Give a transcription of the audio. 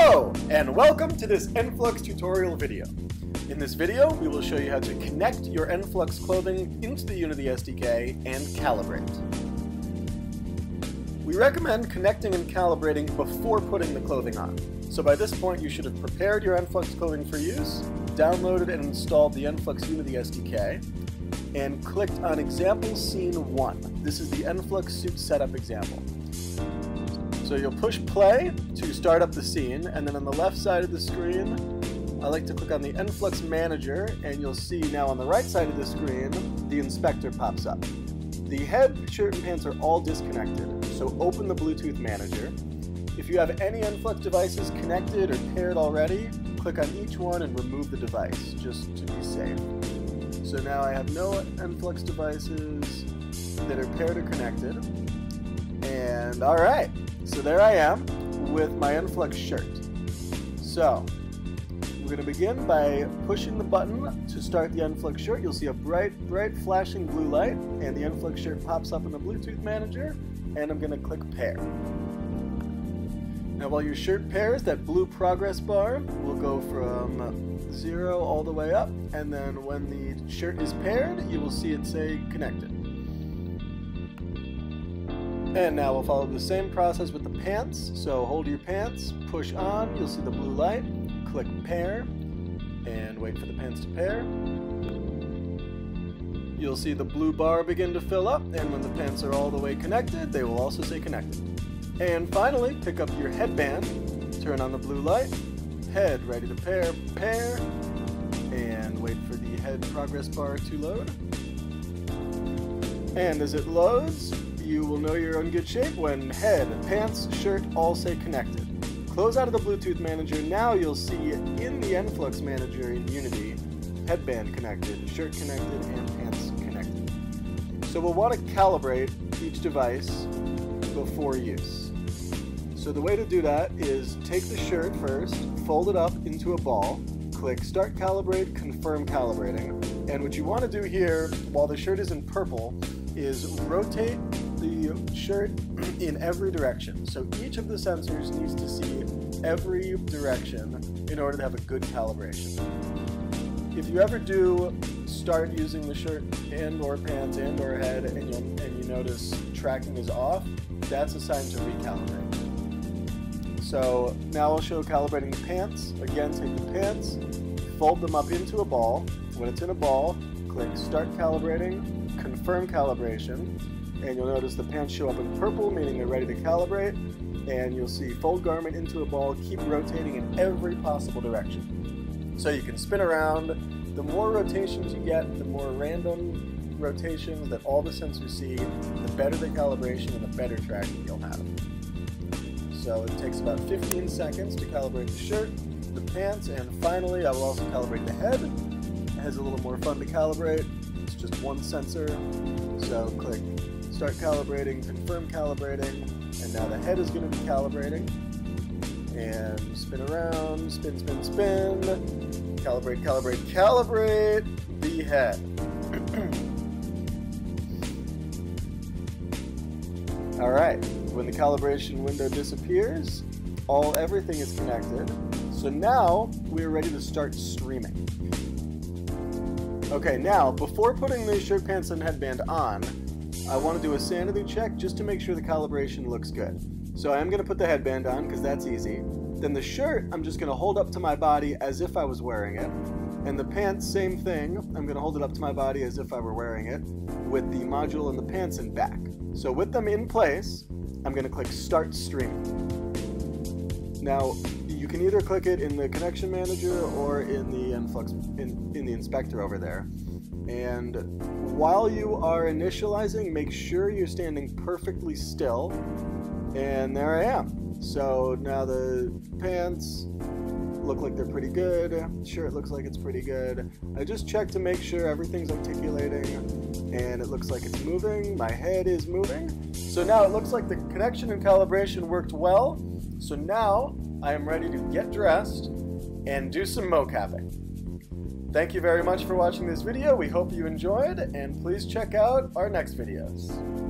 Hello, and welcome to this Enflux tutorial video. In this video, we will show you how to connect your Enflux clothing into the Unity SDK and calibrate. We recommend connecting and calibrating before putting the clothing on. So by this point, you should have prepared your Enflux clothing for use, downloaded and installed the Enflux Unity SDK, and clicked on Example Scene 1. This is the Enflux suit setup example. So you'll push play to start up the scene, and then on the left side of the screen, I like to click on the Enflux Manager, and you'll see now on the right side of the screen, the inspector pops up. The head, shirt, and pants are all disconnected, so open the Bluetooth Manager. If you have any Enflux devices connected or paired already, click on each one and remove the device, just to be safe. So now I have no Enflux devices that are paired or connected. And alright, so there I am with my Enflux shirt. So, we're going to begin by pushing the button to start the Enflux shirt. You'll see a bright, bright flashing blue light, and the Enflux shirt pops up in the Bluetooth manager, and I'm going to click pair. Now while your shirt pairs, that blue progress bar will go from zero all the way up, and then when the shirt is paired, you will see it say connected. And now we'll follow the same process with the pants. So hold your pants, push on, you'll see the blue light, click pair, and wait for the pants to pair. You'll see the blue bar begin to fill up, and when the pants are all the way connected, they will also say connected. And finally, pick up your headband, turn on the blue light, head ready to pair, pair, and wait for the head progress bar to load. And as it loads, you will know you're in good shape when head, pants, shirt all say connected. Close out of the Bluetooth manager, now you'll see in the Enflux manager in Unity, headband connected, shirt connected, and pants connected. So we'll want to calibrate each device before use. So the way to do that is take the shirt first, fold it up into a ball, click Start Calibrate, Confirm Calibrating. And what you want to do here, while the shirt is in purple, is rotate shirt in every direction. So each of the sensors needs to see every direction in order to have a good calibration. If you ever do start using the shirt and or pants and or head and, and you notice tracking is off, that's a sign to recalibrate. So now I'll show calibrating the pants. Again, take the pants, fold them up into a ball. When it's in a ball, click Start Calibrating, Confirm Calibration, and you'll notice the pants show up in purple, meaning they're ready to calibrate, and you'll see fold garment into a ball, keep rotating in every possible direction. So you can spin around. The more rotations you get, the more random rotations that all the sensors see, the better the calibration and the better tracking you'll have. So it takes about 15 seconds to calibrate the shirt, the pants, and finally I will also calibrate the head. It has a little more fun to calibrate. It's just one sensor. So click start calibrating, confirm calibrating, and now the head is going to be calibrating. And spin around, spin, spin, spin, calibrate, calibrate, calibrate the head. All right, when the calibration window disappears, all everything is connected. So now we're ready to start streaming. Okay, now before putting the shirt pants and headband on, I want to do a sanity check just to make sure the calibration looks good. So I am going to put the headband on because that's easy. Then the shirt, I'm just going to hold up to my body as if I was wearing it. And the pants, same thing. I'm going to hold it up to my body as if I were wearing it with the module and the pants in back. So with them in place, I'm going to click Start Streaming. Now, you can either click it in the connection manager or in the Enflux in, in the inspector over there. And while you are initializing, make sure you're standing perfectly still. And there I am. So now the pants look like they're pretty good. Shirt looks like it's pretty good. I just checked to make sure everything's articulating and it looks like it's moving. My head is moving. So now it looks like the connection and calibration worked well. So now I am ready to get dressed and do some mocapping. Thank you very much for watching this video. We hope you enjoyed, and please check out our next videos.